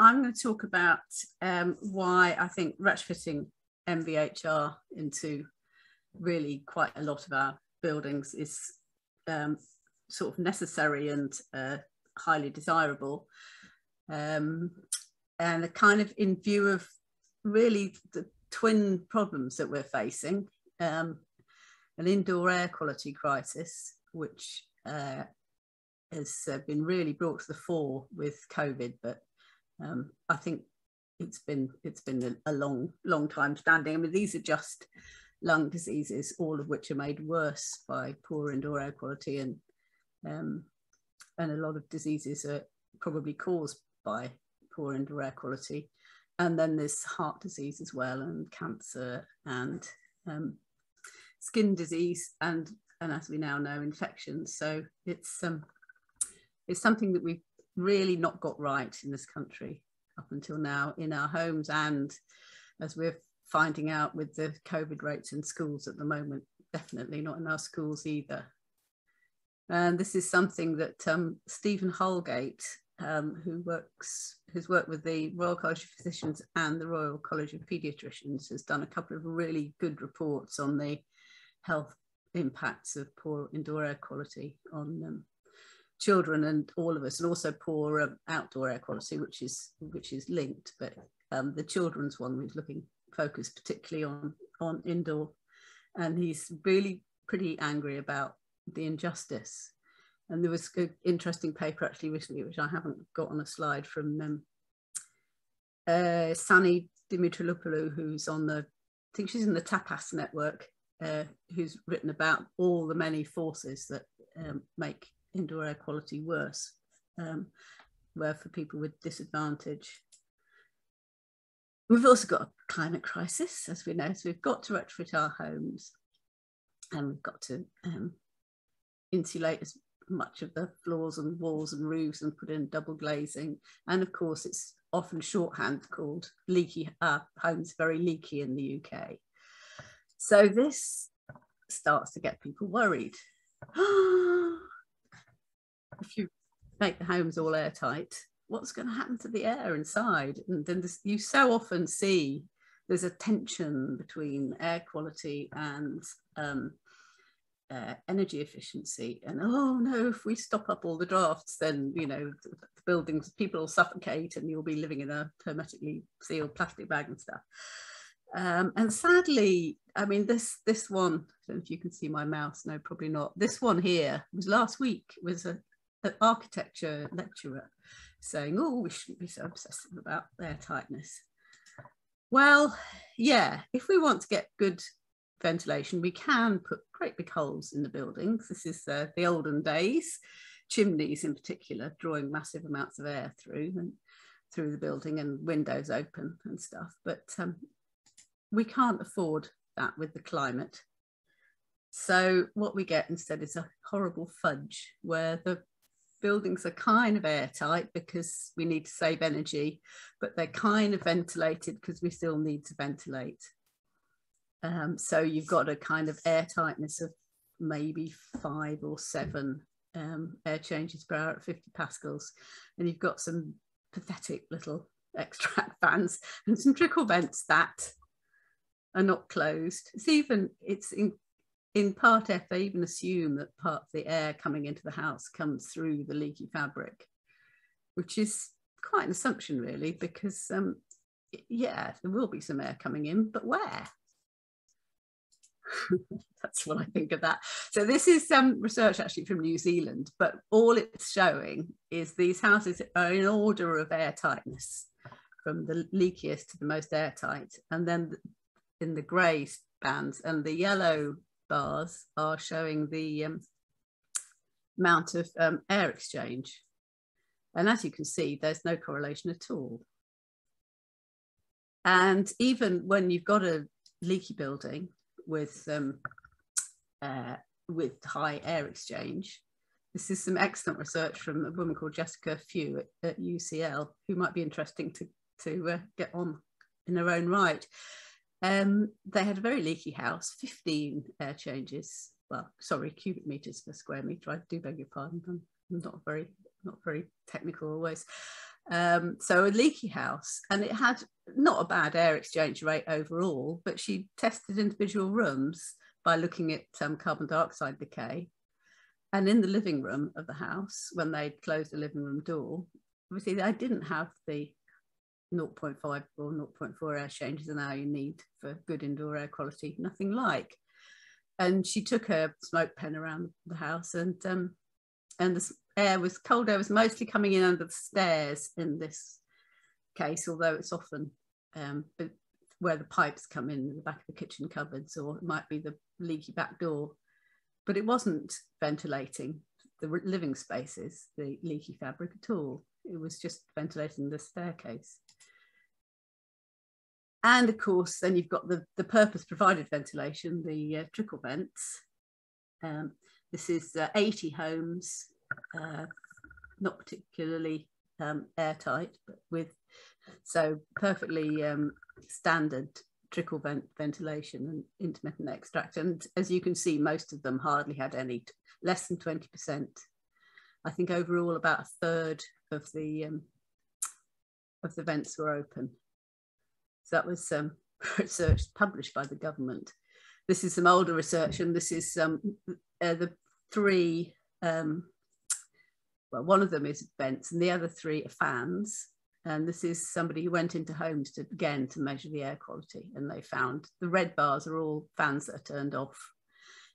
I'm going to talk about um, why I think retrofitting MVHR into really quite a lot of our buildings is um, sort of necessary and uh, highly desirable. Um, and a kind of in view of really the twin problems that we're facing um, an indoor air quality crisis, which uh, has uh, been really brought to the fore with COVID, but um, I think it's been it's been a, long long time standing. I mean, these are just lung diseases, all of which are made worse by poor indoor air quality, and um, and a lot of diseases are probably caused by poor indoor air quality. And then there's heart disease as well, and cancer, and um, skin disease, and and as we now know, infections. So it's um, it's something that we've really not got right in this country up until now in our homes and as we're finding out with the COVID rates in schools at the moment, definitely not in our schools either. And this is something that um, Stephen Holgate, um, who works, who's worked with the Royal College of Physicians and the Royal College of Paediatricians, has done a couple of really good reports on the health impacts of poor indoor air quality on um, children and all of us, and also poor um, outdoor air quality, which is which is linked. But um, the children's one was looking focused particularly on on indoor, and he's really pretty angry about the injustice. And there was an interesting paper actually recently, which I haven't got on a slide from um, uh, Sani Dimitroulopoulou, who's on the, I think she's in the Tapas network, uh, who's written about all the many forces that um, make indoor air quality worse, um, where for people with disadvantage. We've also got a climate crisis, as we know, so we've got to retrofit our homes and we've got to um, insulate as much of the floors and walls and roofs and put in double glazing. And of course, it's often shorthand called leaky, uh, homes very leaky in the UK. So this starts to get people worried. if you make the homes all airtight, what's going to happen to the air inside? And then this, you so often see there's a tension between air quality and um, uh, energy efficiency. And oh no, if we stop up all the drafts, then you know the, buildings, people will suffocate, and you'll be living in a hermetically sealed plastic bag and stuff. Um, and sadly, I mean, this this one, I don't know if you can see my mouse, no, probably not. This one here was last week, was a, architecture lecturer saying, oh, we shouldn't be so obsessive about air tightness. Well, yeah, if we want to get good ventilation, we can put great big holes in the buildings. This is uh, the olden days, chimneys in particular, drawing massive amounts of air through and through the building and windows open and stuff. But um, we can't afford that with the climate. So what we get instead is a horrible fudge where the buildings are kind of airtight because we need to save energy, but they're kind of ventilated because we still need to ventilate. Um, so you've got a kind of air tightness of maybe five or seven um, air changes per hour at 50 pascals. And you've got some pathetic little extract fans and some trickle vents that are not closed. It's even, it's in, in part F, they even assume that part of the air coming into the house comes through the leaky fabric, which is quite an assumption really, because um, yeah, there will be some air coming in, but where? That's what I think of that. So this is some um, research actually from New Zealand, but all it's showing is these houses are in order of air tightness from the leakiest to the most airtight. And then in the grey bands and the yellow bars are showing the um, amount of um, air exchange. And as you can see, there's no correlation at all. And even when you've got a leaky building with, um, uh, with high air exchange, this is some excellent research from a woman called Jessica Few at, at UCL, who might be interesting to, to uh, get on in her own right. Um, they had a very leaky house, 15 air changes. Well, sorry, cubic meters per square meter. I do beg your pardon. I'm not very, not very technical always. Um, so a leaky house, and it had not a bad air exchange rate overall, but she tested individual rooms by looking at um, carbon dioxide decay. And in the living room of the house, when they closed the living room door, obviously they didn't have the 0.5 or 0.4 air changes an hour you need for good indoor air quality, nothing like. And she took her smoke pen around the house and um, and the air was cold air was mostly coming in under the stairs in this case, although it's often um, where the pipes come in, in the back of the kitchen cupboards, or it might be the leaky back door. But it wasn't ventilating the living spaces, the leaky fabric at all. It was just ventilating the staircase. And of course, then you've got the, the purpose provided ventilation, the uh, trickle vents. Um, this is uh, 80 homes, uh, not particularly um, airtight, but with so perfectly um, standard trickle vent ventilation and intermittent extract. And as you can see, most of them hardly had any, less than 20%. I think overall about a third of the um, of the vents were open. So that was um, research published by the government. This is some older research, and this is um, uh, the three. Um, well, one of them is vents, and the other three are fans. And this is somebody who went into homes to again to measure the air quality, and they found the red bars are all fans that are turned off.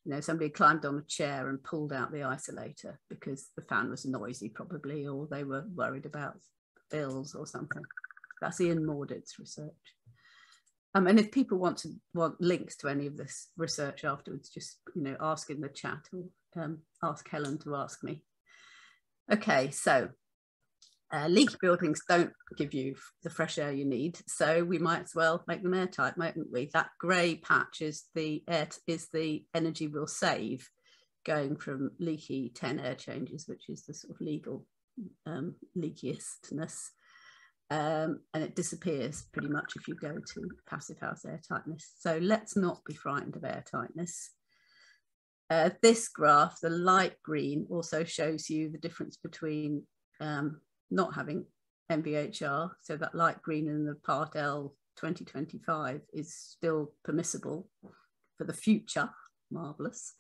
You know, somebody climbed on a chair and pulled out the isolator because the fan was noisy, probably, or they were worried about bills or something. That's Ian Mawditt's research. Um, and if people want to want links to any of this research afterwards, just you know, ask in the chat or um, ask Helen to ask me. Okay, so uh, leaky buildings don't give you the fresh air you need, so we might as well make them airtight, mightn't we? That grey patch is the air is the energy we'll save going from leaky 10 air changes, which is the sort of legal um, leakiestness um, and it disappears pretty much if you go to passive house air tightness. So let's not be frightened of air tightness. Uh, this graph, the light green, also shows you the difference between um, not having MVHR, so that light green in the Part L 2025 is still permissible for the future, marvellous.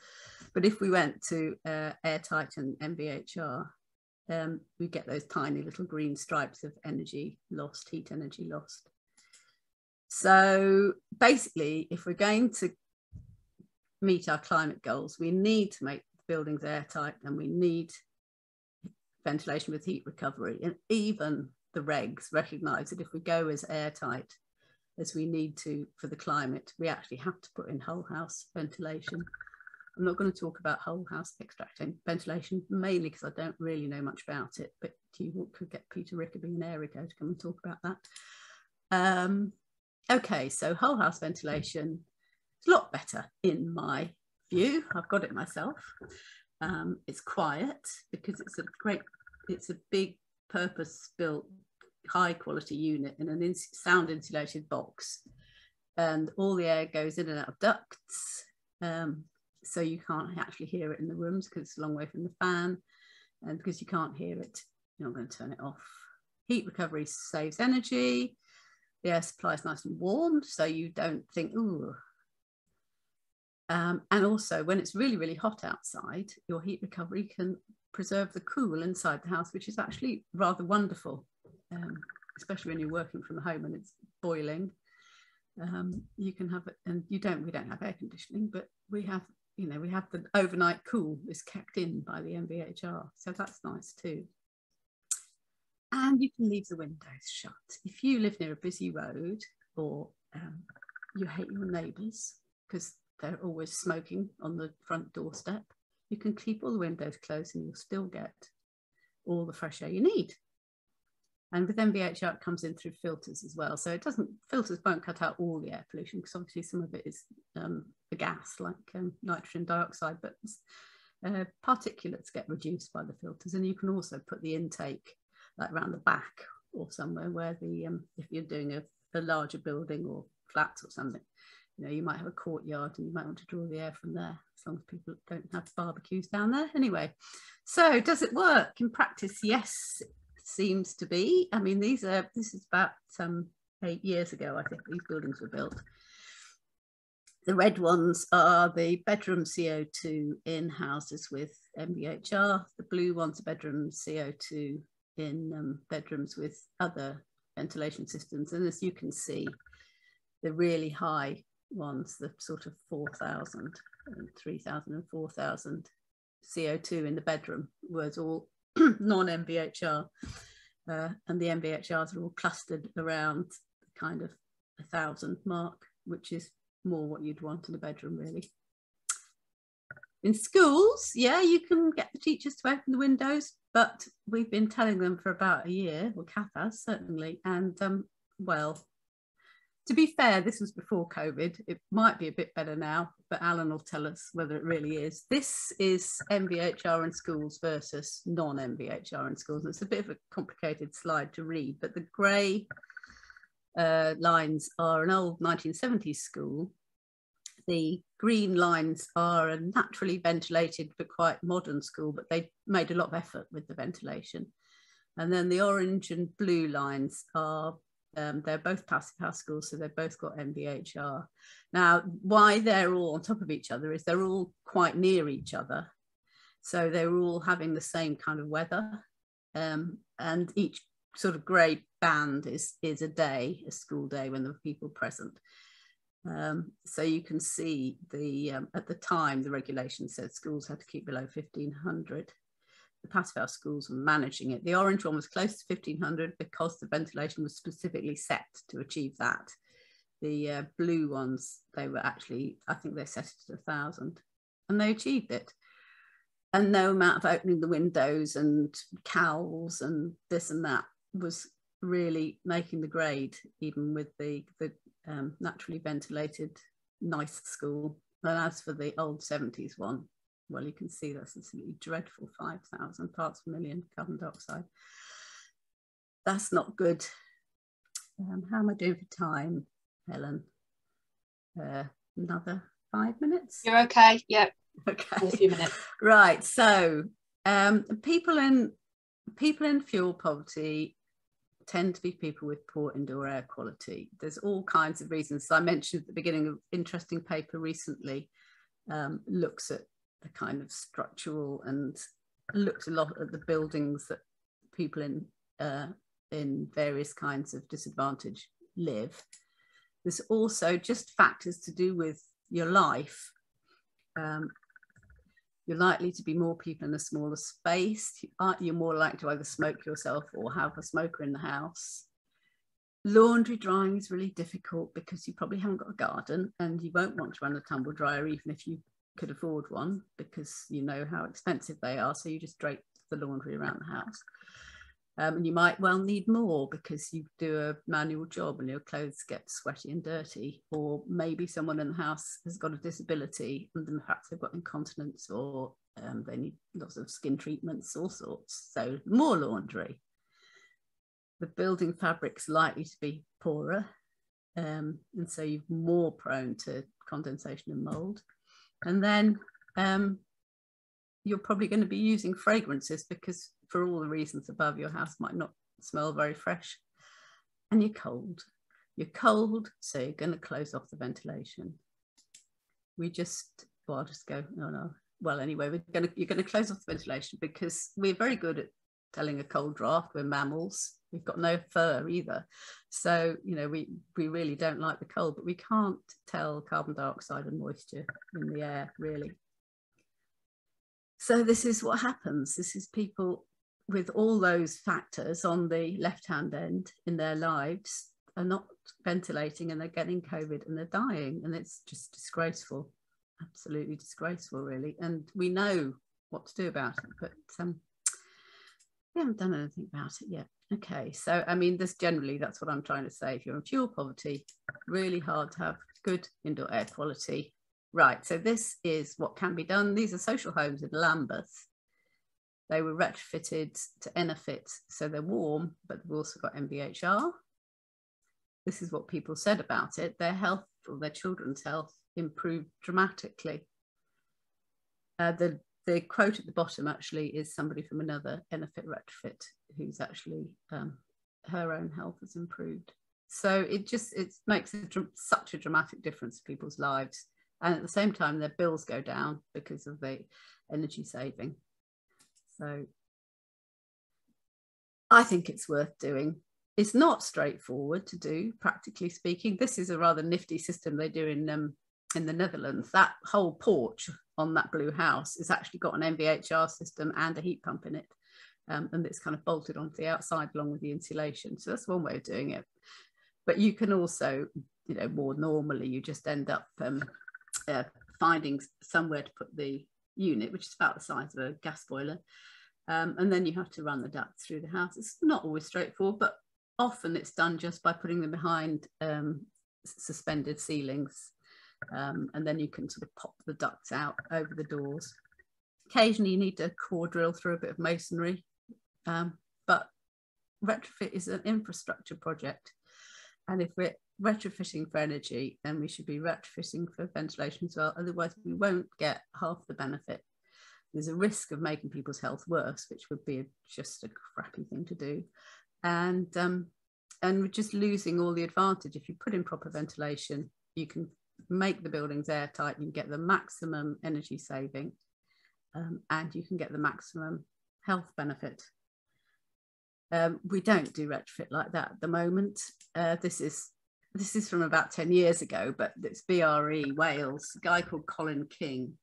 But if we went to uh, airtight and MVHR, um, we get those tiny little green stripes of energy lost, heat energy lost. So basically, if we're going to meet our climate goals, we need to make buildings airtight and we need ventilation with heat recovery. And even the regs recognise that if we go as airtight as we need to for the climate, we actually have to put in whole house ventilation. I'm not going to talk about whole house extracting ventilation, mainly because I don't really know much about it, but you could get Peter Rickaby and Erico to come and talk about that. Um, okay, so whole house ventilation is a lot better in my view. I've got it myself. Um, it's quiet because it's a great, it's a big purpose built high quality unit in an sound insulated box and all the air goes in and out of ducts. Um, so you can't actually hear it in the rooms because it's a long way from the fan and because you can't hear it you're not going to turn it off. Heat recovery saves energy. The air supply is nice and warm so you don't think ooh. Um, and also when it's really really hot outside your heat recovery can preserve the cool inside the house which is actually rather wonderful um, especially when you're working from home and it's boiling. Um, you can have it and you don't we don't have air conditioning but we have you know, we have the overnight cool is kept in by the MVHR. So that's nice too. And you can leave the windows shut. If you live near a busy road or um, you hate your neighbours because they're always smoking on the front doorstep, you can keep all the windows closed and you'll still get all the fresh air you need. And with MVHR, it comes in through filters as well. So it doesn't, filters won't cut out all the air pollution because obviously some of it is um, a gas like um, nitrogen dioxide, but uh, particulates get reduced by the filters. And you can also put the intake like around the back or somewhere where the, um, if you're doing a, a larger building or flats or something, you know, you might have a courtyard and you might want to draw the air from there as long as people don't have barbecues down there. Anyway, so does it work in practice? Yes, seems to be. I mean, these are this is about um, eight years ago, I think these buildings were built. The red ones are the bedroom CO2 in houses with MVHR. The blue ones are bedroom CO2 in um, bedrooms with other ventilation systems. And as you can see, the really high ones, the sort of 4,000 and 3,000 and 4,000 CO2 in the bedroom was all non-MVHR. Uh, and the MVHRs are all clustered around kind of a thousand mark, which is more what you'd want in a bedroom really. In schools, yeah, you can get the teachers to open the windows, but we've been telling them for about a year, well, Kath has certainly, and um, well, to be fair, this was before COVID. It might be a bit better now, but Alan will tell us whether it really is. This is MVHR in schools versus non-MVHR in schools. It's a bit of a complicated slide to read, but the grey uh, lines are an old 1970s school. The green lines are a naturally ventilated but quite modern school, but they made a lot of effort with the ventilation. And then the orange and blue lines are, um, they're both passive house schools, so they've both got MVHR. Now, why they're all on top of each other is they're all quite near each other. So they're all having the same kind of weather. Um, and each sort of grey band is is a day, a school day when there are people present. Um, so you can see the um, at the time the regulation said schools had to keep below 1500. The house schools were managing it. The orange one was close to 1500 because the ventilation was specifically set to achieve that. The uh, blue ones, they were actually, I think they set it at a thousand and they achieved it and no amount of opening the windows and cowls and this and that was really making the grade, even with the, the um, naturally ventilated nice school. And as for the old 70s one, well, you can see that's absolutely dreadful 5,000 parts per million carbon dioxide. That's not good. Um, how am I doing for time, Helen? Uh, another five minutes? You're okay. Yep. Okay. a few minutes. Right. So um, people in people in fuel poverty tend to be people with poor indoor air quality. There's all kinds of reasons. So I mentioned at the beginning of interesting paper recently um, looks at the kind of structural and looked a lot at the buildings that people in uh, in various kinds of disadvantage live. There's also just factors to do with your life. Um, you're likely to be more people in a smaller space. You're more likely to either smoke yourself or have a smoker in the house. Laundry drying is really difficult because you probably haven't got a garden and you won't want to run a tumble dryer even if you could afford one because you know how expensive they are. So you just drape the laundry around the house. Um, and you might well need more because you do a manual job and your clothes get sweaty and dirty, or maybe someone in the house has got a disability and perhaps they've got incontinence or um, they need lots of skin treatments, all sorts. So more laundry. The building fabric's likely to be poorer, um, and so you're more prone to condensation and mold. And then um, you're probably going to be using fragrances because for all the reasons above, your house might not smell very fresh. And you're cold. You're cold, so you're going to close off the ventilation. We just, well, I'll just go, no, no. Well, anyway, we're going to, you're going to close off the ventilation because we're very good at telling a cold draft. We're mammals. We've got no fur either. So, you know, we, we really don't like the cold, but we can't tell carbon dioxide and moisture in the air, really. So this is what happens. This is people with all those factors on the left hand end in their lives are not ventilating and they're getting COVID and they're dying. And it's just disgraceful, absolutely disgraceful, really. And we know what to do about it, but um, we haven't done anything about it yet. Okay, so I mean, this generally, that's what I'm trying to say. If you're in fuel poverty, really hard to have good indoor air quality. Right, so this is what can be done. These are social homes in Lambeth they were retrofitted to EnerPHit, so they're warm, but they've also got MVHR. This is what people said about it. Their health or their children's health improved dramatically. Uh, the, the quote at the bottom actually is somebody from another EnerPHit retrofit who's actually um, her own health has improved. So it just it makes a, such a dramatic difference to people's lives, and at the same time their bills go down because of the energy saving. So I think it's worth doing. It's not straightforward to do, practically speaking. This is a rather nifty system they do in um, in the Netherlands. That whole porch on that blue house has actually got an MVHR system and a heat pump in it. Um, and it's kind of bolted onto the outside along with the insulation. So that's one way of doing it. But you can also, you know, more normally, you just end up um, uh, finding somewhere to put the unit, which is about the size of a gas boiler, um, and then you have to run the ducts through the house. It's not always straightforward, but often it's done just by putting them behind um, suspended ceilings. Um, and then you can sort of pop the ducts out over the doors. Occasionally you need to core drill through a bit of masonry, um, but retrofit is an infrastructure project. And if we're retrofitting for energy, then we should be retrofitting for ventilation as well. Otherwise we won't get half the benefit there's a risk of making people's health worse, which would be a, just a crappy thing to do. And um, and we're just losing all the advantage. If you put in proper ventilation, you can make the buildings airtight, you get the maximum energy saving, um, and you can get the maximum health benefit. Um, we don't do retrofit like that at the moment. Uh, this is this is from about 10 years ago, but it's BRE Wales, a guy called Colin King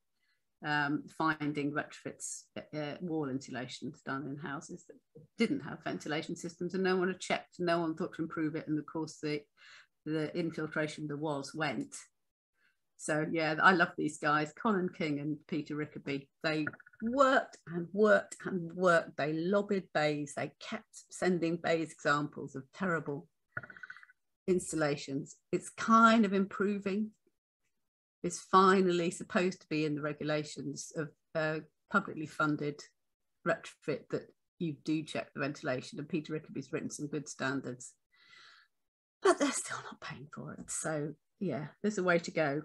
um, finding retrofits, uh, wall insulations done in houses that didn't have ventilation systems and no one had checked, no one thought to improve it. And of course, the, the infiltration there was went. So yeah, I love these guys, Colin King and Peter Rickaby. They worked and worked and worked. They lobbied BEIS. They kept sending BEIS examples of terrible installations. It's kind of improving It's finally supposed to be in the regulations of uh, publicly funded retrofit that you do check the ventilation. And Peter Rickaby's written some good standards, but they're still not paying for it. So yeah, there's a way to go.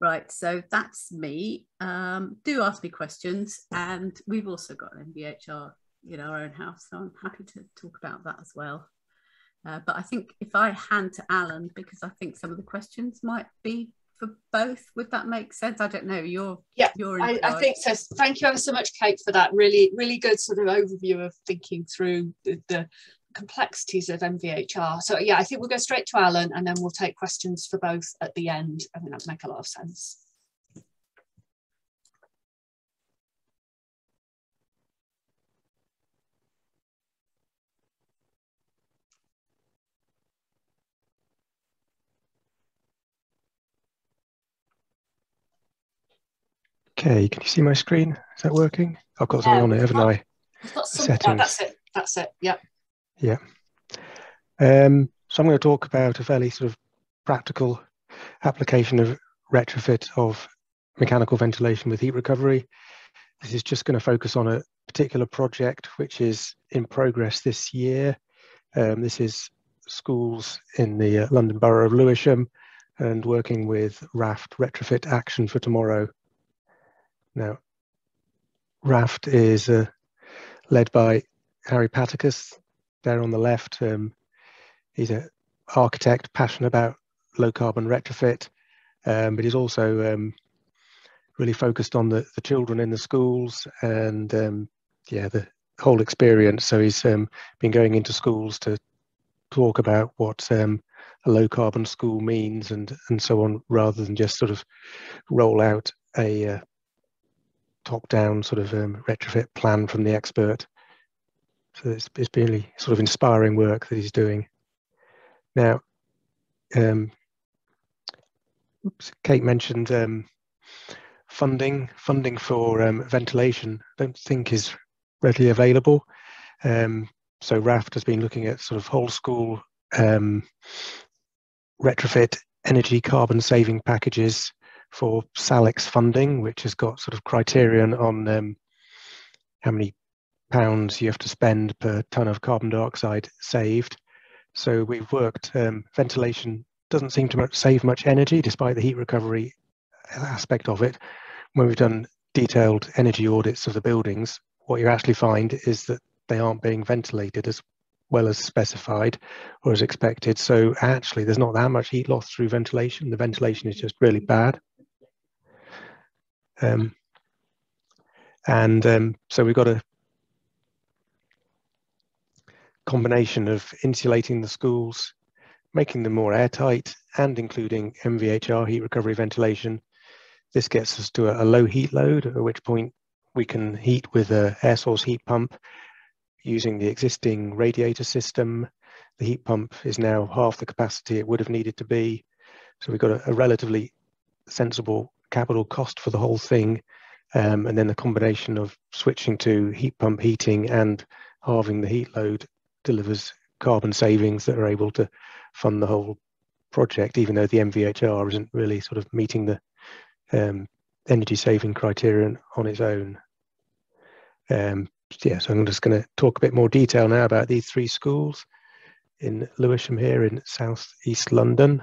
Right, so that's me. Um, do ask me questions, and we've also got an MVHR in our own house, so I'm happy to talk about that as well. Uh, but I think if I hand to Alan, because I think some of the questions might be for both. Would that make sense? I don't know. You're yeah. You're I, I, think so. Thank you ever so much, Kate, for that really really good sort of overview of thinking through the, the complexities of MVHR. So yeah, I think we'll go straight to Alan, and then we'll take questions for both at the end. I think that make a lot of sense. Okay, can you see my screen? Is that working? I've got something on it, haven't I? I've got some, settings. Oh, that's it. That's it. Yeah. Yeah. Um, so I'm going to talk about a fairly sort of practical application of retrofit of mechanical ventilation with heat recovery. This is just going to focus on a particular project which is in progress this year. Um, this is schools in the uh, London Borough of Lewisham and working with RAFT Retrofit Action for Tomorrow now, Raft is uh, led by Harry Paticas there on the left. Um, he's an architect passionate about low carbon retrofit, um, but he's also um, really focused on the, the children in the schools and um, yeah, the whole experience. So he's um, been going into schools to talk about what um, a low carbon school means and and so on, rather than just sort of roll out a uh, top-down sort of retrofit plan from the expert. So it's, it's really sort of inspiring work that he's doing. Now, um, oops, Kate mentioned um, funding. Funding for um, ventilation I don't think is readily available. Um, so RAFT has been looking at sort of whole school um, retrofit energy carbon saving packages for Salix funding, which has got sort of criterion on um, how many pounds you have to spend per ton of carbon dioxide saved. So we've worked, um, ventilation doesn't seem to save much energy despite the heat recovery aspect of it. When we've done detailed energy audits of the buildings, what you actually find is that they aren't being ventilated as well as specified or as expected. So actually there's not that much heat loss through ventilation. The ventilation is just really bad. Um, and um, so we've got a combination of insulating the schools, making them more airtight and including MVHR heat recovery ventilation. This gets us to a, a low heat load, at which point we can heat with an air source heat pump using the existing radiator system. The heat pump is now half the capacity it would have needed to be. So we've got a, a relatively sensible capital cost for the whole thing. Um, and then the combination of switching to heat pump heating and halving the heat load delivers carbon savings that are able to fund the whole project, even though the MVHR isn't really sort of meeting the um, energy saving criterion on its own. Um, yeah, so I'm just going to talk a bit more detail now about these three schools in Lewisham here in South East London.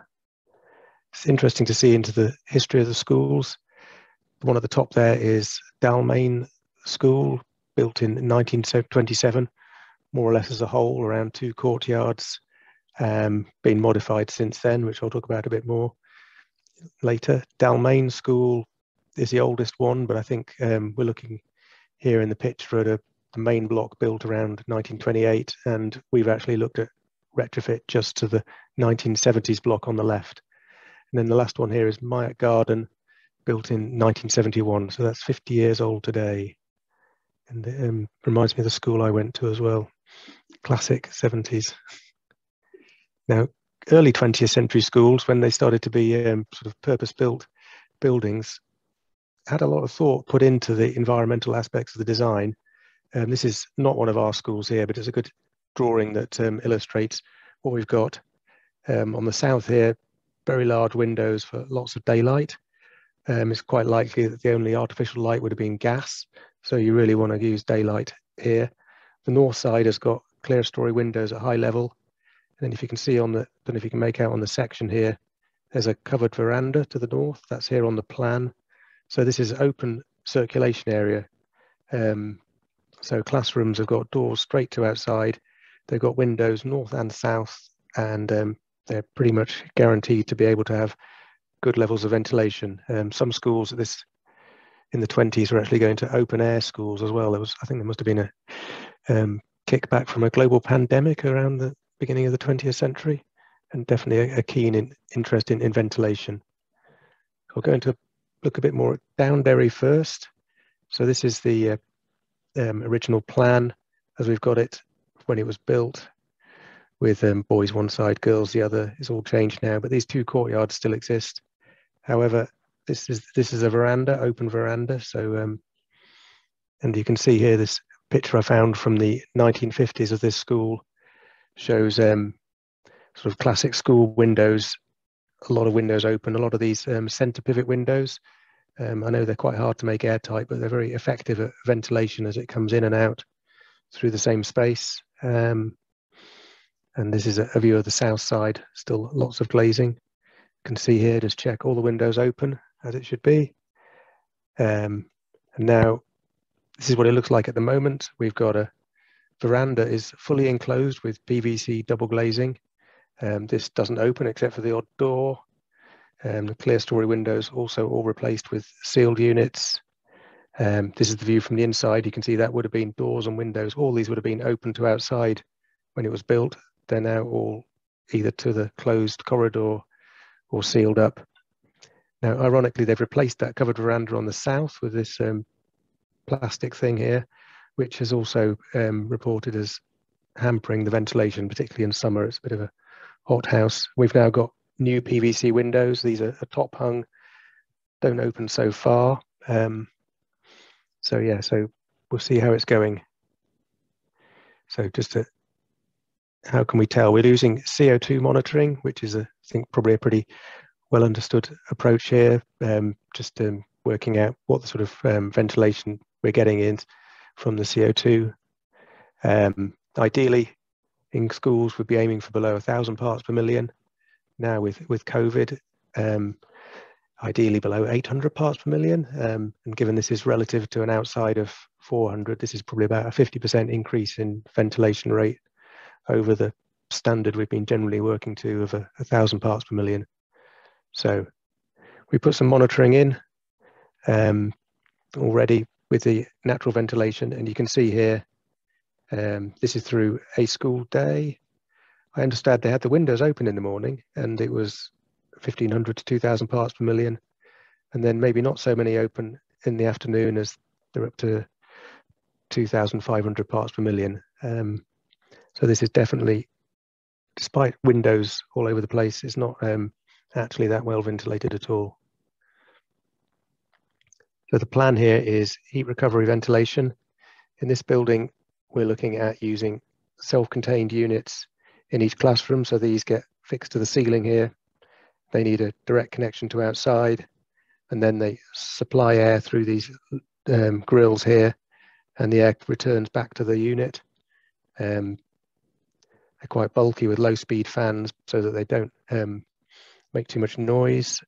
It's interesting to see into the history of the schools. The one at the top there is Dalmain School, built in 1927, more or less as a whole, around two courtyards, um, been modified since then, which I'll talk about a bit more later. Dalmain School is the oldest one, but I think um, we're looking here in the picture at a, the main block built around 1928, and we've actually looked at retrofit just to the 1970s block on the left. And then the last one here is Myatt Garden, built in 1971, so that's 50 years old today. And it um, reminds me of the school I went to as well. Classic 70s. Now, early 20th century schools, when they started to be um, sort of purpose-built buildings, had a lot of thought put into the environmental aspects of the design. Um, this is not one of our schools here, but it's a good drawing that um, illustrates what we've got. Um, on the south here, very large windows for lots of daylight. Um, it's quite likely that the only artificial light would have been gas, so you really want to use daylight here. The north side has got clerestory windows at high level. And then if you can see on the, know if you can make out on the section here, there's a covered veranda to the north. That's here on the plan. So this is open circulation area. Um, so classrooms have got doors straight to outside. They've got windows north and south, and um, they're pretty much guaranteed to be able to have good levels of ventilation. Um, some schools at this in the 20s were actually going to open air schools as well. There was, I think, there must have been a um, kickback from a global pandemic around the beginning of the 20th century, and definitely a, a keen in, interest in, in ventilation. I'll go into look a bit more at Downderry first. So this is the uh, um, original plan as we've got it when it was built with um, boys one side, girls the other. It's all changed now, but these two courtyards still exist. However, this is this is a veranda, open veranda. So, um, and you can see here this picture I found from the 1950s of this school shows um, sort of classic school windows a lot of windows open, a lot of these um, center pivot windows. Um, I know they're quite hard to make airtight, but they're very effective at ventilation as it comes in and out through the same space. Um, and this is a, a, view of the south side, still lots of glazing. You can see here, just check all the windows open as it should be. Um, and now this is what it looks like at the moment. We've got a veranda is fully enclosed with PVC double glazing. Um, this doesn't open except for the odd door. Um, the clerestory windows also all replaced with sealed units. Um, this is the view from the inside. You can see that would have been doors and windows. All these would have been open to outside when it was built. They're now all either to the closed corridor or sealed up. Now, ironically, they've replaced that covered veranda on the south with this um, plastic thing here, which is also um, reported as hampering the ventilation, particularly in summer. It's a bit of a hot house. We've now got new PVC windows. These are, are top hung, don't open so far. Um, so yeah, so we'll see how it's going. So just to, how can we tell? We're using CO2 monitoring, which is, a, I think, probably a pretty well understood approach here. Um, just um, working out what the sort of um, ventilation we're getting in from the CO2. Um, ideally, in schools we'd be aiming for below a thousand parts per million. Now with with COVID, um, ideally below 800 parts per million. Um, and given this is relative to an outside of 400, this is probably about a 50% increase in ventilation rate over the standard we've been generally working to of a, a thousand parts per million. So we put some monitoring in um, already with the natural ventilation. And you can see here um, this is through a school day. I understand they had the windows open in the morning and it was 1500 to 2000 parts per million. And then maybe not so many open in the afternoon as they're up to 2500 parts per million. Um, so this is definitely despite windows all over the place it's not um, actually that well ventilated at all so the plan here is heat recovery ventilation. In this building we're looking at using self-contained units in each classroom. So these get fixed to the ceiling here. They need a direct connection to outside and then they supply air through these um, grills here and the air returns back to the unit. Um, they're quite bulky with low speed fans so that they don't um, make too much noise.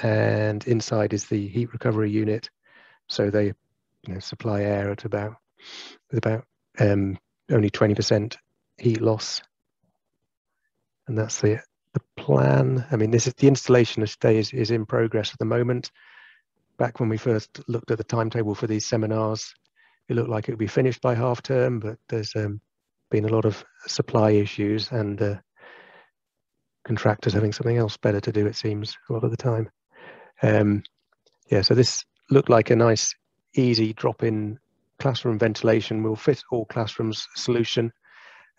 And inside is the heat recovery unit so they you know, supply air at about with about um, only 20% heat loss and that's the the plan. I mean, this is the installation today is, is in progress at the moment. Back when we first looked at the timetable for these seminars, it looked like it would be finished by half term, but there's um, been a lot of supply issues and uh, contractors having something else better to do, it seems, a lot of the time. Um, yeah, so this looked like a nice, easy drop-in classroom ventilation will fit all classrooms solution.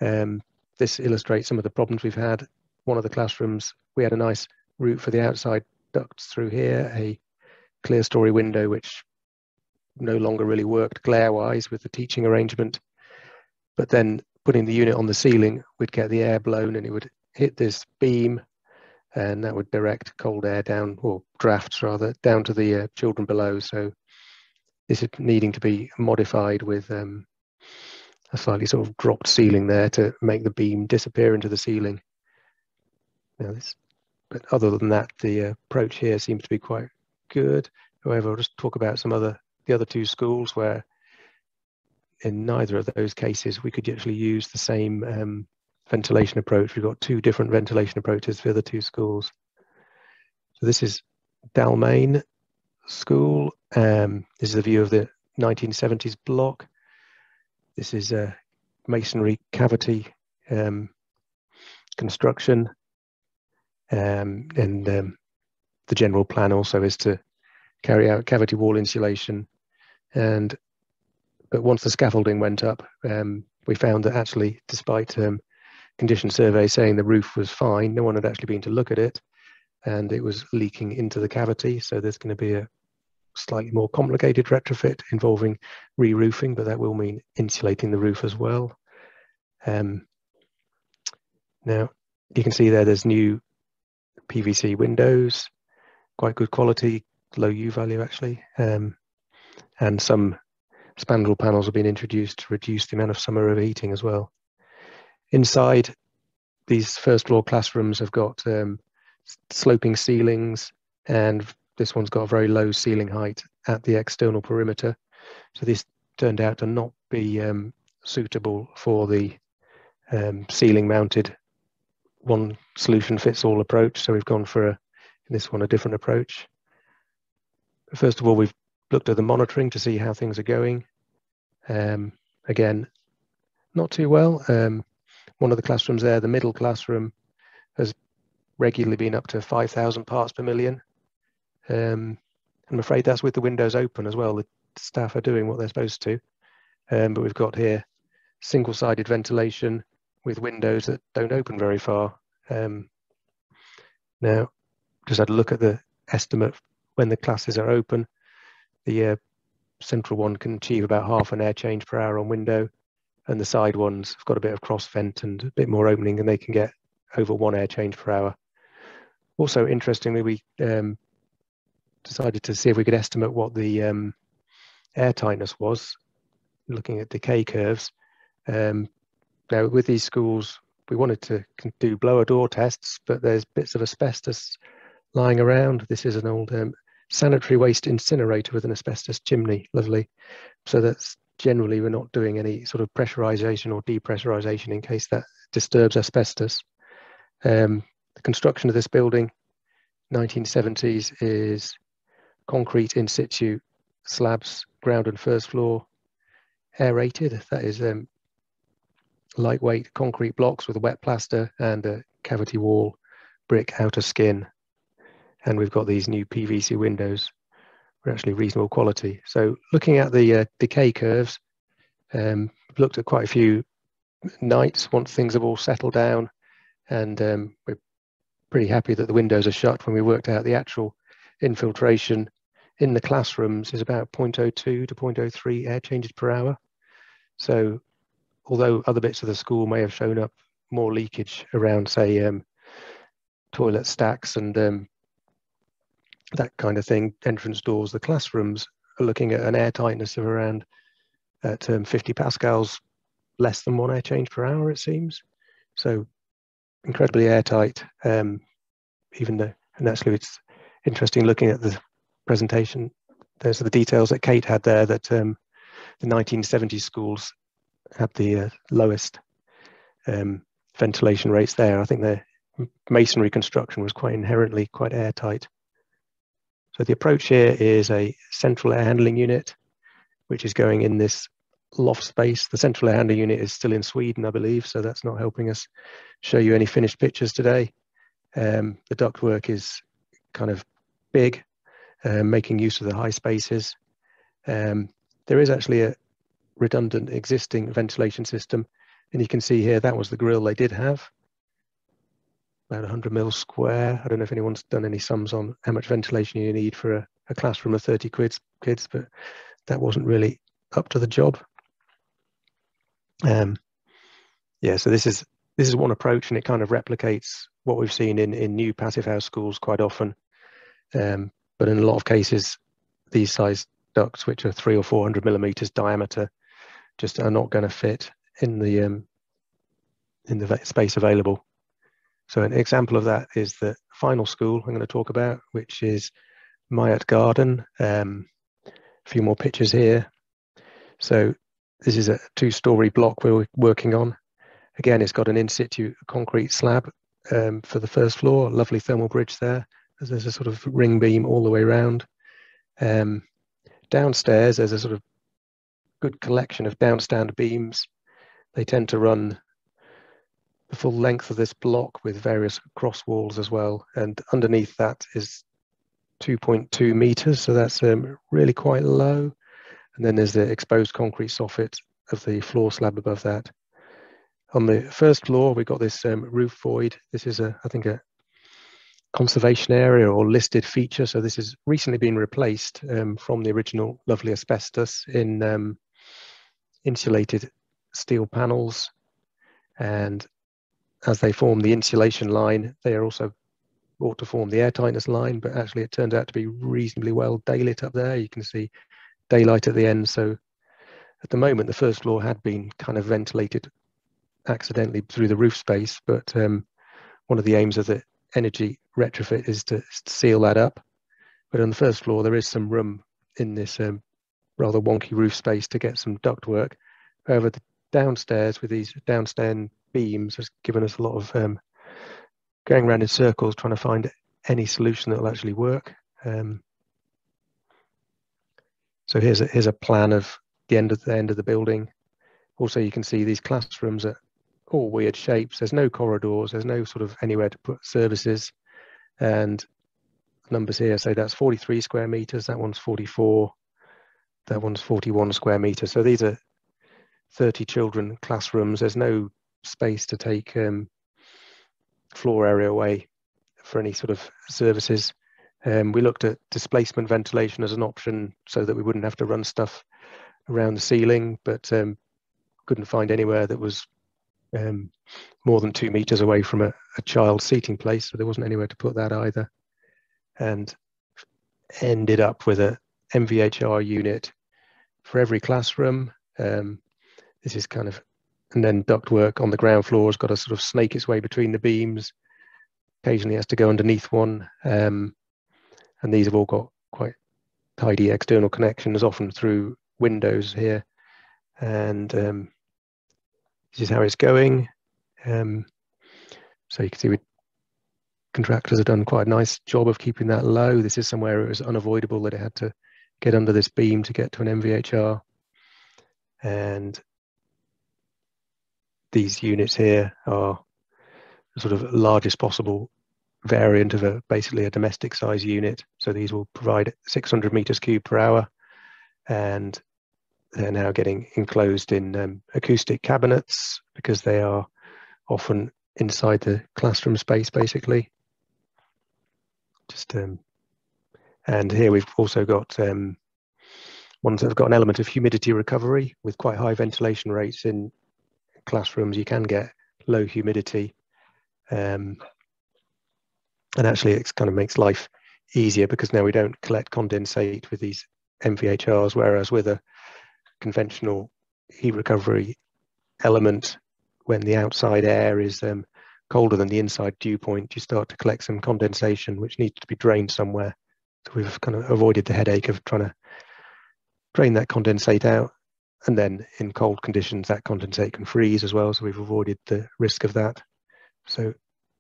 Um, this illustrates some of the problems we've had one of the classrooms, we had a nice route for the outside ducts through here, a clerestory window, which no longer really worked glare-wise with the teaching arrangement. But then putting the unit on the ceiling, we'd get the air blown and it would hit this beam and that would direct cold air down, or drafts rather, down to the uh, children below. So this is needing to be modified with um, a slightly sort of dropped ceiling there to make the beam disappear into the ceiling Now this, but other than that, the approach here seems to be quite good. However, I'll just talk about some other the other two schools where in neither of those cases we could actually use the same um, ventilation approach. We've got two different ventilation approaches for the two schools. So this is Dalmain School. Um, this is a view of the 1970s block. This is a masonry cavity um, construction. Um, and um, the general plan also is to carry out cavity wall insulation. And but once the scaffolding went up, um, we found that actually, despite um, condition survey saying the roof was fine, no one had actually been to look at it, and it was leaking into the cavity. So there's going to be a slightly more complicated retrofit involving re-roofing, but that will mean insulating the roof as well. Um, now you can see there there's new PVC windows, quite good quality, low U value actually, um, and some spandrel panels have been introduced to reduce the amount of summer overheating as well. Inside, these first floor classrooms have got um, sloping ceilings, and this one's got a very low ceiling height at the external perimeter. So this turned out to not be um, suitable for the um, ceiling mounted one solution fits all approach. So we've gone for a, in this one a different approach. First of all, we've looked at the monitoring to see how things are going. Um, again, not too well. Um, one of the classrooms there, the middle classroom, has regularly been up to 5,000 parts per million. Um, I'm afraid that's with the windows open as well. The staff are doing what they're supposed to. Um, but we've got here single-sided ventilation, with windows that don't open very far. Um, now, just had a look at the estimate when the classes are open. The uh, central one can achieve about half an air change per hour on window, and the side ones have got a bit of cross vent and a bit more opening, and they can get over one air change per hour. Also, interestingly, we um, decided to see if we could estimate what the um, air tightness was, looking at decay curves. Um, now, with these schools, we wanted to do blower door tests, but there's bits of asbestos lying around. This is an old um, sanitary waste incinerator with an asbestos chimney, lovely. So that's generally we're not doing any sort of pressurization or depressurization in case that disturbs asbestos. Um, the construction of this building, 1970s, is concrete in situ slabs, ground and first floor, aerated. That is um, lightweight concrete blocks with a wet plaster and a cavity wall, brick outer skin. And we've got these new PVC windows. We're actually reasonable quality. So looking at the uh, decay curves, um, we've looked at quite a few nights once things have all settled down and um, we're pretty happy that the windows are shut when we worked out the actual infiltration in the classrooms is about 0.02 to 0.03 air changes per hour. So although other bits of the school may have shown up more leakage around, say, um, toilet stacks and um, that kind of thing, entrance doors, the classrooms are looking at an air tightness of around at um, 50 pascals, less than one air change per hour, it seems. So incredibly airtight, um, even though, and actually it's interesting looking at the presentation. There's the details that Kate had there that um, the 1970 schools had the uh, lowest um, ventilation rates there. I think the masonry construction was quite inherently quite airtight. So the approach here is a central air handling unit, which is going in this loft space. The central air handling unit is still in Sweden, I believe, so that's not helping us show you any finished pictures today. Um, the ductwork is kind of big, uh, making use of the high spaces. Um, there is actually a redundant existing ventilation system, and you can see here that was the grill they did have about 100 mil square. I don't know if anyone's done any sums on how much ventilation you need for a, a classroom of 30 kids, kids, but that wasn't really up to the job. Um, yeah, so this is this is one approach, and it kind of replicates what we've seen in in new passive house schools quite often. Um, but in a lot of cases, these size ducts, which are three or four hundred millimeters diameter, just are not going to fit in the um, in the space available. So an example of that is the final school I'm going to talk about, which is Myatt Garden. Um, a few more pictures here. So this is a two-story block we're working on. Again, it's got an in-situ concrete slab um, for the first floor, lovely thermal bridge there. There's a sort of ring beam all the way around. Um, downstairs, there's a sort of good collection of downstand beams. They tend to run the full length of this block with various cross walls as well. And underneath that is 2.2 meters, so that's um, really quite low. And then there's the exposed concrete soffit of the floor slab above that. On the first floor, we've got this um, roof void. This is a, I think, a conservation area or listed feature. So this has recently been replaced um, from the original lovely asbestos in um, insulated steel panels. And as they form the insulation line, they are also brought to form the airtightness line, but actually it turns out to be reasonably well daylit up there. You can see daylight at the end. So at the moment, the first floor had been kind of ventilated accidentally through the roof space, but um, one of the aims of the energy retrofit is to seal that up. But on the first floor, there is some room in this um, rather wonky roof space to get some ductwork. However, the downstairs with these downstairs beams has given us a lot of um, going around in circles trying to find any solution that will actually work. Um, so here's a, here's a plan of the end of the end of the building. Also, you can see these classrooms are all weird shapes. There's no corridors. There's no sort of anywhere to put services. And numbers here say that's 43 square meters. That one's 44. That one's 41 square meters. So these are 30 children classrooms. There's no space to take um, floor area away for any sort of services. Um, we looked at displacement ventilation as an option so that we wouldn't have to run stuff around the ceiling, but um, couldn't find anywhere that was um, more than two meters away from a, a child seating place, so there wasn't anywhere to put that either. And ended up with a MVHR unit for every classroom. Um, this is kind of and then ductwork on the ground floor has got to sort of snake its way between the beams. occasionally has to go underneath one. Um, and these have all got quite tidy external connections, often through windows here. And um, this is how it's going. Um, so you can see we contractors have done quite a nice job of keeping that low. This is somewhere it was unavoidable that it had to get under this beam to get to an MVHR. And these units here are sort of largest possible variant of a basically a domestic size unit. So these will provide 600 meters cubed per hour and they're now getting enclosed in um, acoustic cabinets because they are often inside the classroom space basically. Just um, and here we've also got um, ones that have got an element of humidity recovery with quite high ventilation rates in classrooms. You can get low humidity um, and actually it kind of makes life easier because now we don't collect condensate with these MVHRs, whereas with a conventional heat recovery element, when the outside air is um, colder than the inside dew point, you start to collect some condensation, which needs to be drained somewhere. So we've kind of avoided the headache of trying to drain that condensate out. And then in cold conditions, that condensate can freeze as well. So we've avoided the risk of that. So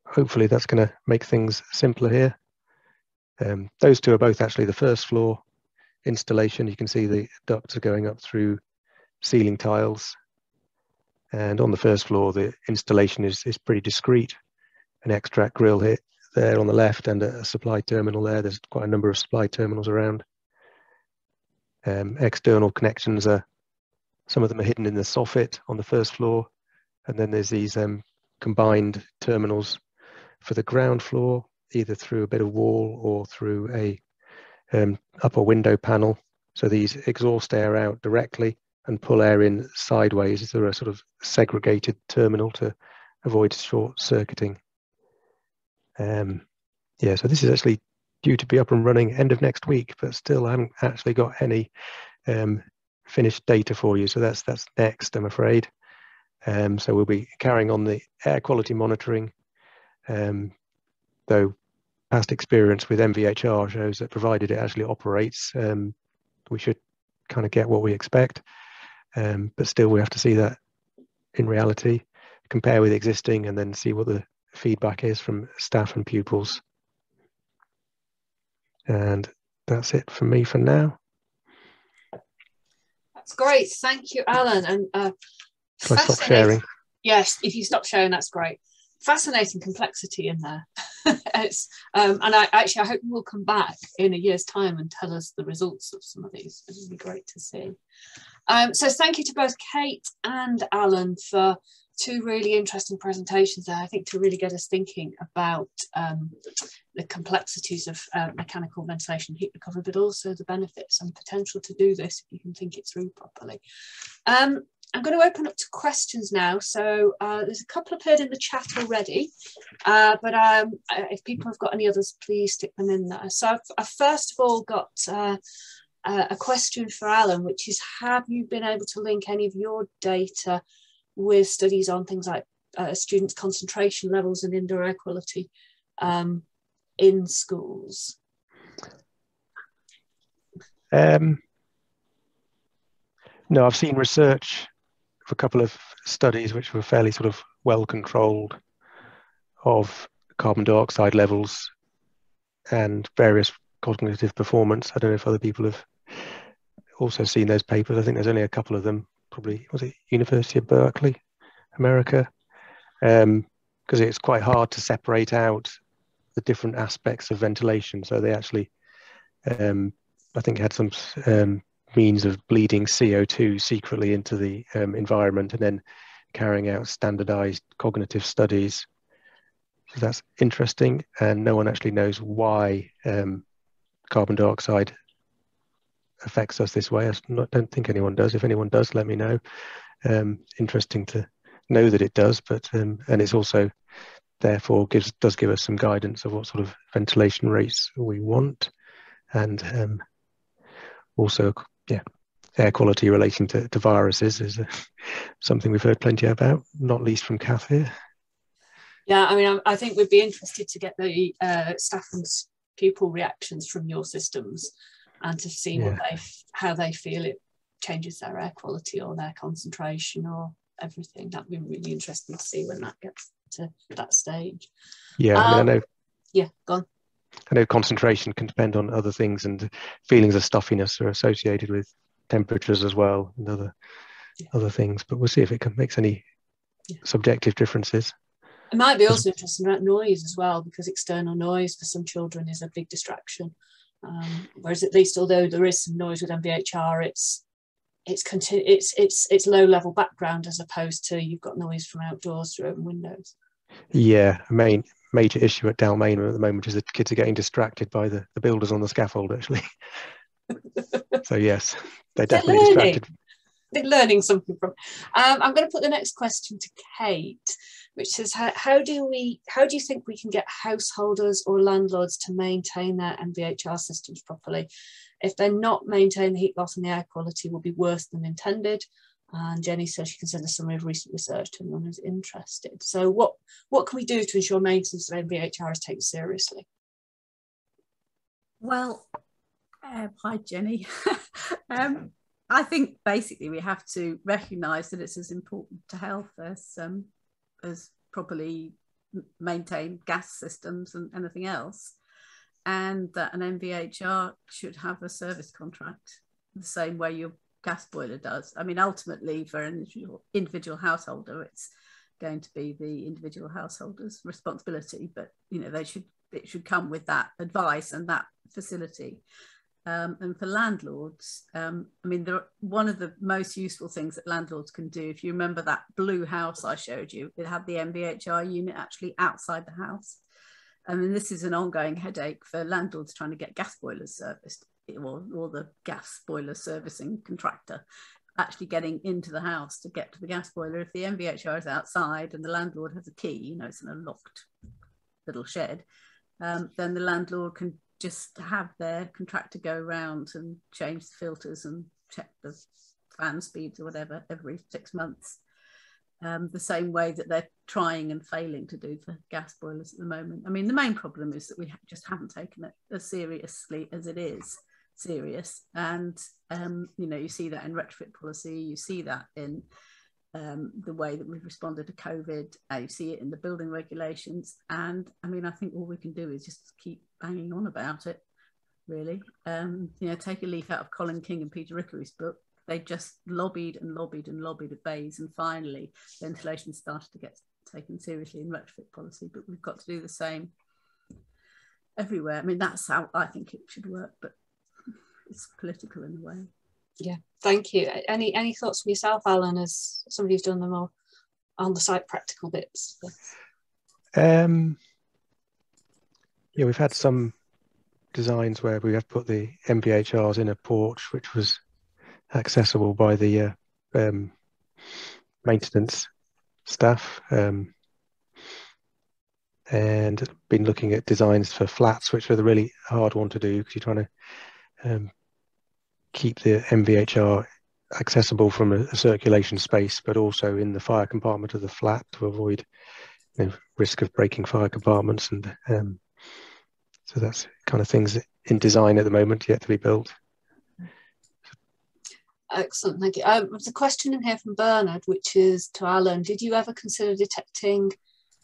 hopefully that's going to make things simpler here. Um, those two are both actually the first floor installation. You can see the ducts are going up through ceiling tiles. And on the first floor, the installation is, is pretty discreet. An extract grill here, there on the left and a supply terminal there. There's quite a number of supply terminals around. Um, external connections are, some of them are hidden in the soffit on the first floor. And then there's these um, combined terminals for the ground floor, either through a bit of wall or through a um, upper window panel. So these exhaust air out directly and pull air in sideways. Is there a sort of segregated terminal to avoid short circuiting? Um, yeah, so this is actually due to be up and running end of next week, but still I haven't actually got any um, finished data for you. So that's that's next, I'm afraid. Um, so we'll be carrying on the air quality monitoring um, though past experience with MVHR shows that provided it actually operates, um, we should kind of get what we expect. Um, but still, we have to see that in reality, compare with existing, and then see what the feedback is from staff and pupils. And that's it for me for now. That's great. Thank you, Alan. And uh, Can I stop sharing? Yes, if you stop sharing, that's great fascinating complexity in there. it's, um, and I actually I hope you will come back in a year's time and tell us the results of some of these. It would be great to see. Um, so thank you to both Kate and Alan for two really interesting presentations there, I think to really get us thinking about um, the complexities of uh, mechanical ventilation heat recovery, but also the benefits and potential to do this if you can think it through properly. Um, I'm going to open up to questions now. So uh, there's a couple appeared in the chat already, uh, but um, if people have got any others, please stick them in there. So I've, I've first of all got uh, a question for Alan, which is, have you been able to link any of your data with studies on things like uh, students' concentration levels and indoor air quality um, in schools? Um, no, I've seen research for a couple of studies which were fairly sort of well controlled of carbon dioxide levels and various cognitive performance. I don't know if other people have also seen those papers. I think there's only a couple of them, probably, was it University of Berkeley, America? Because um, it's quite hard to separate out the different aspects of ventilation. So they actually, um, I think, had some um, means of bleeding CO2 secretly into the um, environment and then carrying out standardized cognitive studies. So that's interesting, and no one actually knows why um, carbon dioxide affects us this way. I not, don't think anyone does. If anyone does, let me know. Um, interesting to know that it does, but um, and it's also therefore gives does give us some guidance of what sort of ventilation rates we want, and um, also yeah, air quality relating to, to viruses is uh, something we've heard plenty about, not least from Kath here. Yeah, I mean, I, I think we'd be interested to get the uh, staff and pupil reactions from your systems and to see yeah. what they how they feel it changes their air quality or their concentration or everything. That'd be really interesting to see when that gets to that stage. Yeah, um, I, know. Yeah, go on. I know concentration can depend on other things, and feelings of stuffiness are associated with temperatures as well, and other yeah. other things. But we'll see if it can, makes any yeah. subjective differences. It might be also interesting about noise as well, because external noise for some children is a big distraction. Um, whereas at least, although there is some noise with MVHR, it's it's continu- it's it's it's low level background as opposed to you've got noise from outdoors through open windows. Yeah, main major issue at Dalmainer at the moment is that kids are getting distracted by the, the builders on the scaffold actually. so yes, they're definitely they're distracted. They're learning something from. Um, I'm going to put the next question to Kate, which says, how, how do we, how do you think we can get householders or landlords to maintain their MVHR systems properly? If they're not maintaining the heat loss and the air quality will be worse than intended. And Jenny says she can send a summary of recent research to anyone who's interested. So what, what can we do to ensure maintenance of MVHR is taken seriously? Well, uh, hi Jenny. um, I think basically we have to recognise that it's as important to health as um, as properly maintained gas systems and anything else, and that an MVHR should have a service contract the same way your gas boiler does. I mean, ultimately, for an individual, individual householder, it's going to be the individual householder's responsibility, but you know they should it should come with that advice and that facility. Um, and for landlords, um, I mean, one of the most useful things that landlords can do, if you remember that blue house I showed you, it had the MVHR unit actually outside the house. I mean, this is an ongoing headache for landlords trying to get gas boilers serviced or, or the gas boiler servicing contractor actually getting into the house to get to the gas boiler. If the MVHR is outside and the landlord has a key, you know, it's in a locked little shed, um, then the landlord can just have their contractor go around and change the filters and check the fan speeds or whatever every six months. Um, the same way that they're trying and failing to do for gas boilers at the moment. I mean, the main problem is that we just haven't taken it as seriously as it is serious. And, um, you know, you see that in retrofit policy, you see that in um, the way that we've responded to COVID. Uh, you see it in the building regulations. And I mean, I think all we can do is just keep banging on about it, really. Um, you know, take a leaf out of Colin King and Peter Rickaby's book. They just lobbied and lobbied and lobbied at BEIS, and finally, ventilation started to get taken seriously in retrofit policy. But we've got to do the same everywhere. I mean, that's how I think it should work, but it's political in a way yeah thank you any any thoughts from yourself alan as somebody who's done them all on the site practical bits um yeah we've had some designs where we have put the MVHRs in a porch which was accessible by the uh, um, maintenance staff um, and been looking at designs for flats which are the really hard one to do because you're trying to um, keep the MVHR accessible from a, a, circulation space, but also in the fire compartment of the flat to avoid you know, risk of breaking fire compartments. And um, so that's kind of things in design at the moment yet to be built. Excellent, thank you. Um, there's a question in here from Bernard, which is to Alan. Did you ever consider detecting,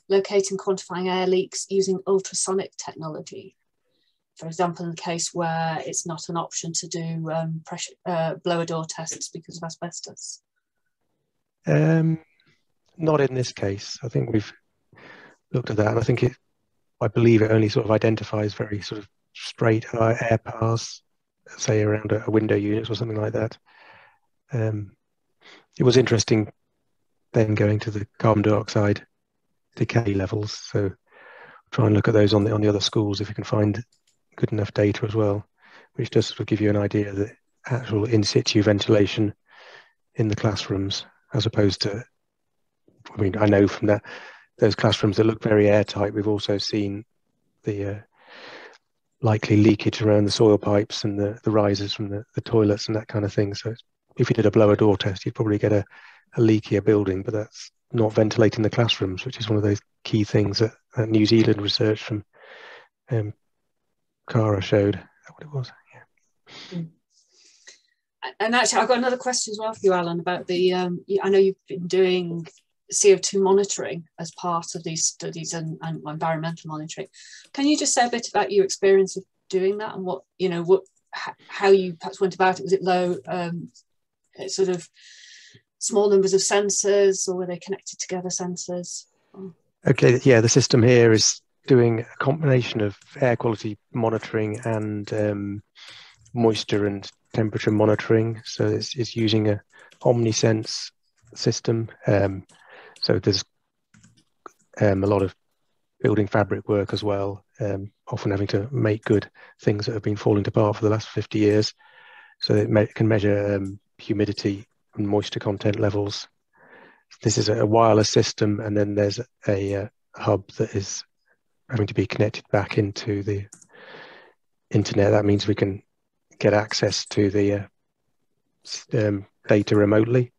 locating, quantifying air leaks using ultrasonic technology? for example, in the case where it's not an option to do um, pressure uh, blower door tests because of asbestos? Um, not in this case. I think we've looked at that, and I think it, I believe it only sort of identifies very sort of straight air paths, say around a, window unit or something like that. Um, it was interesting then going to the carbon dioxide decay levels. So try and look at those on the on the other schools if you can find good enough data as well, which does sort of give you an idea that actual in situ ventilation in the classrooms, as opposed to, I mean, I know from that those classrooms that look very airtight, we've also seen the uh, likely leakage around the soil pipes and the, the risers from the, the toilets and that kind of thing. So if you did a blower door test, you'd probably get a, a leakier building, but that's not ventilating the classrooms, which is one of those key things that, that New Zealand research from um, Cara showed. That what it was? Yeah. And actually, I've got another question as well for you, Alan, about the. Um, I know you've been doing CO2 monitoring as part of these studies and, and environmental monitoring. Can you just say a bit about your experience of doing that and what you know what how you perhaps went about it? Was it low, um, sort of small numbers of sensors, or were they connected together sensors? Okay, yeah, the system here is doing a combination of air quality monitoring and um, moisture and temperature monitoring. So it's, it's using a OmniSense system. Um, so there's um, a lot of building fabric work as well, um, often having to make good things that have been falling apart for the last 50 years. So it me- can measure um, humidity and moisture content levels. This is a wireless system, and then there's a, a hub that is having to be connected back into the internet. That means we can get access to the uh, um, data remotely.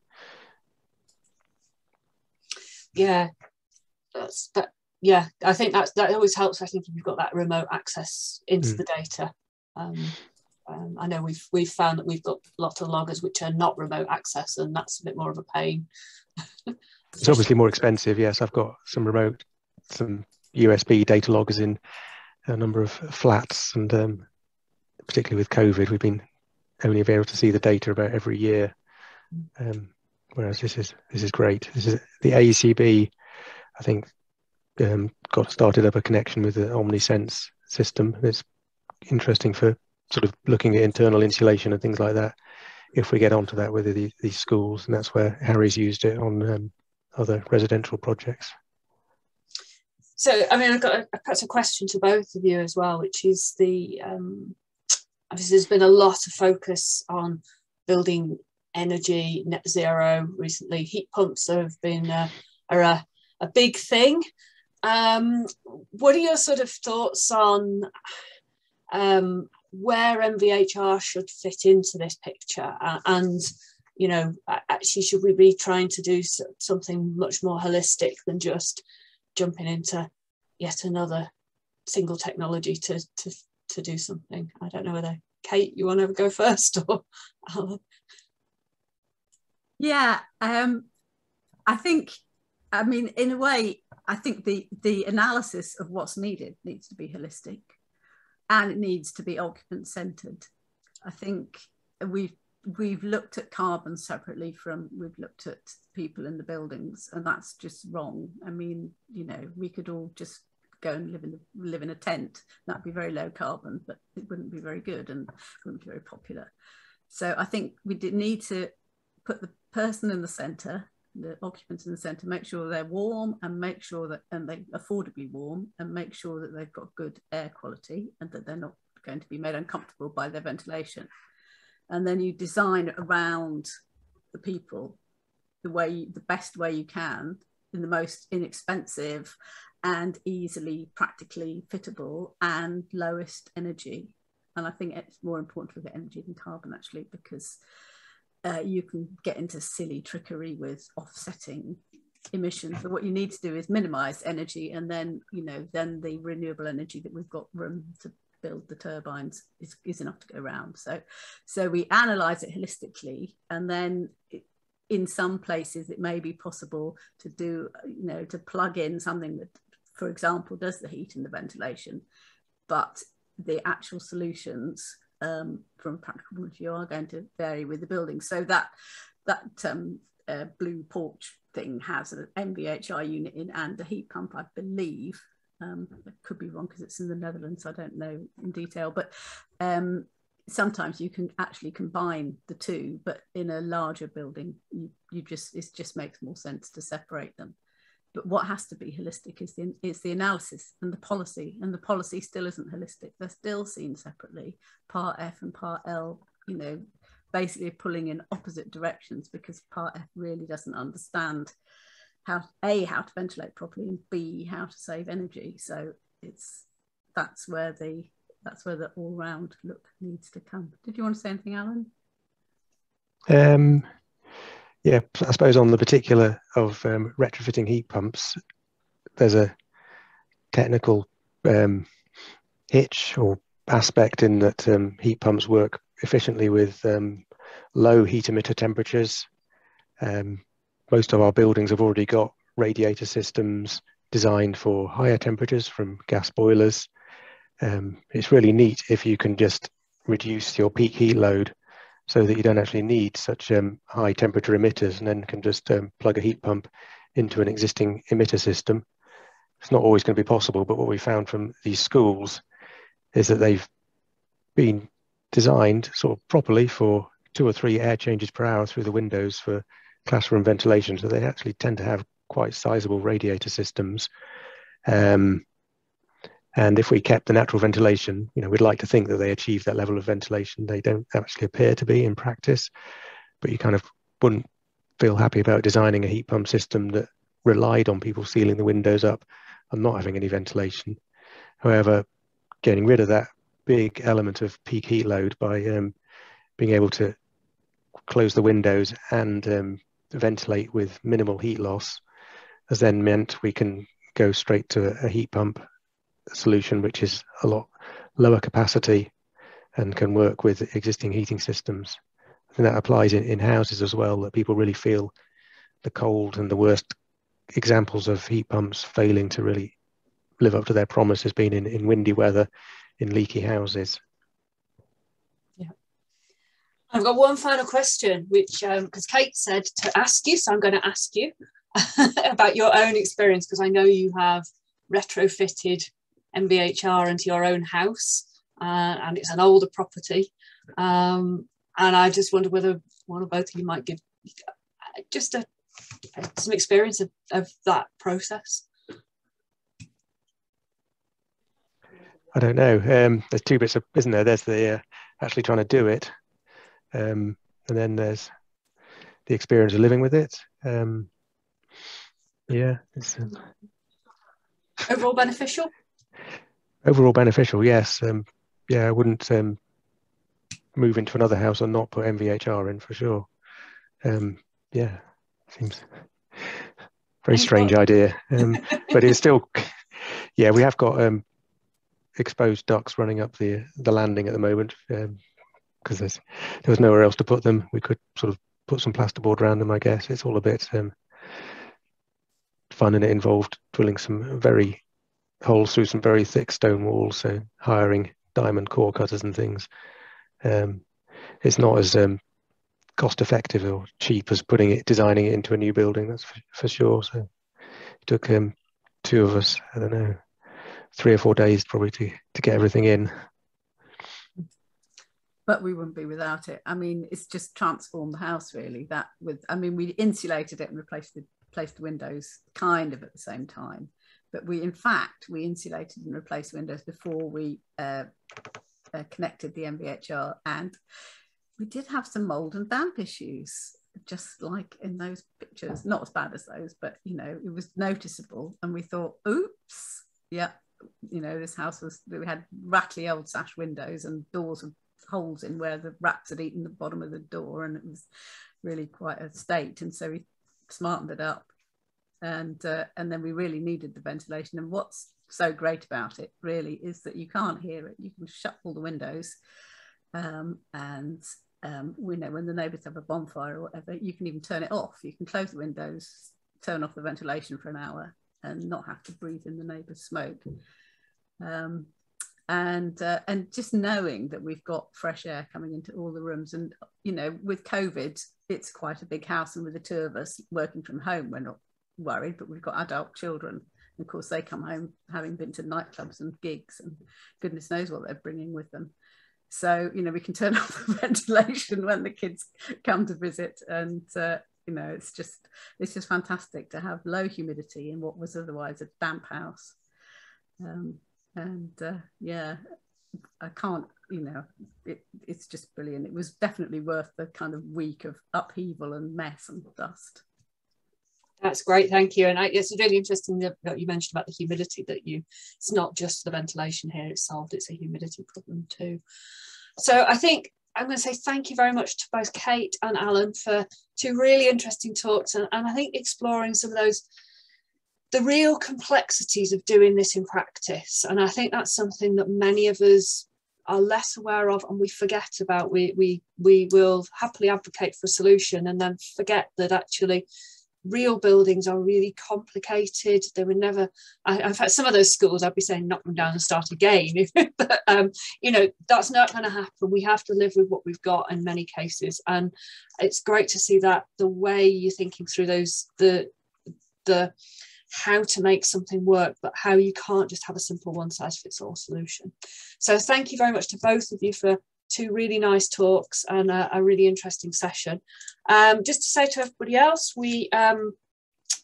Yeah, that's that. Yeah, I think that's that always helps. I think if you've got that remote access into mm. the data. Um, um, I know we've we've found that we've got lots of loggers which are not remote access, and that's a bit more of a pain. it's obviously more expensive. Yes, I've got some remote, some USB data loggers in a number of flats, and um, particularly with COVID, we've been only able to see the data about every year. Um, whereas this is this is great. This is the AECB. I think um, got started up a connection with the OmniSense system. It's interesting for sort of looking at internal insulation and things like that. If we get onto that with the, these schools, and that's where Harry's used it on um, other residential projects. So, I mean, I've got a, perhaps a question to both of you as well, which is the um, obviously there's been a lot of focus on building energy net zero recently. Heat pumps have been uh, are a, a big thing. Um, what are your sort of thoughts on um, where MVHR should fit into this picture? Uh, and you know, actually, should we be trying to do something much more holistic than just jumping into yet another single technology to to to do something? I don't know whether Kate, you want to go first or? Yeah, um, I think, I mean, in a way, I think the the analysis of what's needed needs to be holistic, and it needs to be occupant centered. I think we've we've looked at carbon separately from we've looked at people in the buildings, and that's just wrong. I mean, you know, we could all just go and live in the, live in a tent. That'd be very low carbon, but it wouldn't be very good and wouldn't be very popular. So I think we did need to put the person in the centre, the occupants in the centre, make sure they're warm and make sure that and they affordably warm and make sure that they've got good air quality and that they're not going to be made uncomfortable by their ventilation. And then you design around the people the way the best way you can in the most inexpensive and easily practically fittable and lowest energy. And I think it's more important to look at energy than carbon actually, because uh, you can get into silly trickery with offsetting emissions. So what you need to do is minimize energy and then, you know, then the renewable energy that we've got room to build the turbines is, is enough to go around. So, so we analyze it holistically and then in some places it may be possible to do, you know, to plug in something that for example, does the heat and the ventilation, but the actual solutions um, from practical point of view are going to vary with the building. So that that um, uh, blue porch thing has an MVHR unit in and a heat pump, I believe. Um, I could be wrong because it's in the Netherlands. I don't know in detail, but um, sometimes you can actually combine the two. But in a larger building, you, you just it just makes more sense to separate them but what has to be holistic is the is the analysis and the policy and the policy still isn't holistic. They're still seen separately part f and part l you know basically pulling in opposite directions because part f really doesn't understand how a how to ventilate properly and b how to save energy. So it's that's where the that's where the all-round look needs to come. Did you want to say anything alan? Um yeah, I suppose on the particular of um, retrofitting heat pumps, there's a technical um, hitch or aspect in that um, heat pumps work efficiently with um, low heat emitter temperatures. Um, most of our buildings have already got radiator systems designed for higher temperatures from gas boilers. Um, it's really neat if you can just reduce your peak heat load so that you don't actually need such um, high temperature emitters and then can just um, plug a heat pump into an existing emitter system. It's not always going to be possible, but what we found from these schools is that they've been designed sort of properly for two or three air changes per hour through the windows for classroom ventilation. So they actually tend to have quite sizable radiator systems. Um, and if we kept the natural ventilation, you know, we'd like to think that they achieve that level of ventilation. They don't actually appear to be in practice, but you kind of wouldn't feel happy about designing a heat pump system that relied on people sealing the windows up and not having any ventilation. However, getting rid of that big element of peak heat load by um, being able to close the windows and um, ventilate with minimal heat loss has then meant we can go straight to a heat pump solution, which is a lot lower capacity and can work with existing heating systems. I think that applies in, in houses as well, that people really feel the cold and the worst examples of heat pumps failing to really live up to their promise has been in, in windy weather, in leaky houses. Yeah. I've got one final question, which because um, Kate said to ask you, so I'm going to ask you about your own experience because I know you have retrofitted MVHR into your own house, uh, and it's an older property. Um, and I just wonder whether one or both of you might give just a, some experience of, of that process. I don't know. Um, there's two bits, of, isn't there? There's the uh, actually trying to do it, um, and then there's the experience of living with it. Um, yeah. Um, Overall beneficial? Overall beneficial, yes. Um, yeah, I wouldn't um, move into another house and not put MVHR in for sure. Um, yeah, seems very strange idea, um, but it's still. Yeah, we have got um, exposed ducts running up the the landing at the moment because um, there's there was nowhere else to put them. We could sort of put some plasterboard around them. I guess it's all a bit um, fun and it involved drilling some very holes through some very thick stone walls, so hiring diamond core cutters and things. Um, it's not as um, cost effective or cheap as putting it, designing it into a new building. That's for, for sure. So it took um, two of us, I don't know, three or four days probably to to get everything in. But we wouldn't be without it. I mean, it's just transformed the house really. That with, I mean, we insulated it and replaced the replaced the windows kind of at the same time. But we, in fact, we insulated and replaced windows before we uh, uh, connected the MVHR, and we did have some mold and damp issues, just like in those pictures. Not as bad as those, but you know, it was noticeable. And we thought, oops, yeah, you know, this house was we had rattly old sash windows and doors with holes in where the rats had eaten the bottom of the door, and it was really quite a state. And so we smartened it up and uh, and then we really needed the ventilation. And what's so great about it really is that you can't hear it. You can shut all the windows um, and um, we know when the neighbors have a bonfire or whatever you can even turn it off. You can close the windows turn off the ventilation for an hour and not have to breathe in the neighbors smoke. Um, and uh, and just knowing that we've got fresh air coming into all the rooms and you know with covid it's quite a big house and with the two of us working from home we're not worried but we've got adult children. Of course they come home having been to nightclubs and gigs and goodness knows what they're bringing with them. So you know we can turn off the ventilation when the kids come to visit. And uh, you know it's just it's just fantastic to have low humidity in what was otherwise a damp house. Um, and uh, yeah i can't you know it, it's just brilliant. It was definitely worth the kind of week of upheaval and mess and dust that's great thank you and I, it's really interesting that you mentioned about the humidity that you it's not just the ventilation here it's solved it's a humidity problem too so i think I'm going to say thank you very much to both Kate and Alan for two really interesting talks and, and I think exploring some of those the real complexities of doing this in practice. And I think that's something that many of us are less aware of and we forget about. We, we, we will happily advocate for a solution and then forget that actually real buildings are really complicated. They were never, I, in fact, some of those schools I'd be saying knock them down and start again. but, um, you know, that's not going to happen. We have to live with what we've got in many cases. And it's great to see that the way you're thinking through those, the, the, how to make something work, but how you can't just have a simple one size fits all solution. So thank you very much to both of you for two really nice talks and a, a really interesting session. Um, just to say to everybody else, we um,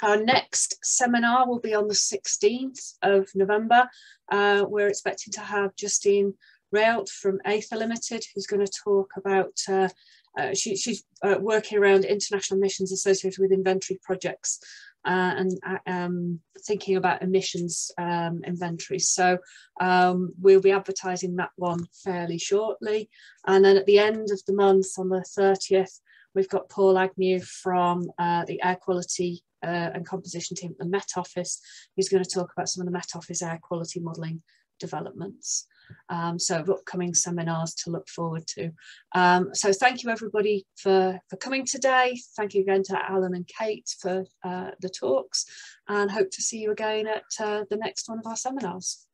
our next seminar will be on the 16th of November. Uh, we're expecting to have Justine Raoult from Aether Limited, who's going to talk about, uh, uh, she, she's uh, working around international missions associated with inventory projects uh, and uh, um, thinking about emissions um, inventories. So um, we'll be advertising that one fairly shortly. And then at the end of the month, on the 30th, we've got Paul Agnew from uh, the air quality uh, and composition team at the Met Office, who's going to talk about some of the Met Office air quality modelling developments. Um, so upcoming seminars to look forward to. Um, so thank you everybody for, for coming today. Thank you again to Alan and Kate for uh, the talks and hope to see you again at uh, the next one of our seminars.